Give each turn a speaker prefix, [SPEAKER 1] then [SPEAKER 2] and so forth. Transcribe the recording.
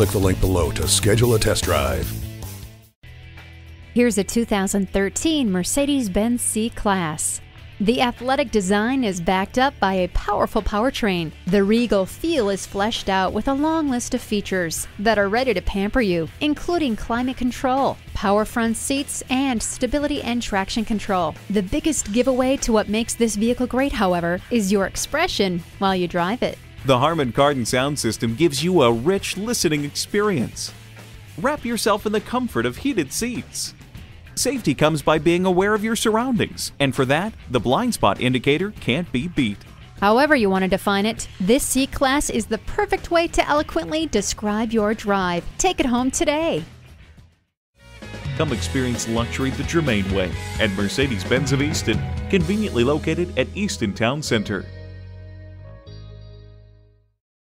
[SPEAKER 1] click the link below to schedule a test drive.
[SPEAKER 2] Here's a 2013 Mercedes-Benz C-Class. The athletic design is backed up by a powerful powertrain. The regal feel is fleshed out with a long list of features that are ready to pamper you, including climate control, power front seats, and stability and traction control. The biggest giveaway to what makes this vehicle great, however, is your expression while you drive it.
[SPEAKER 3] The Harman Kardon sound system gives you a rich listening experience. Wrap yourself in the comfort of heated seats. Safety comes by being aware of your surroundings, and for that, the blind spot indicator can't be beat.
[SPEAKER 2] However, you want to define it, this C Class is the perfect way to eloquently describe your drive. Take it home today.
[SPEAKER 3] Come experience luxury the Germain way at Mercedes Benz of Easton, conveniently located at Easton Town Center.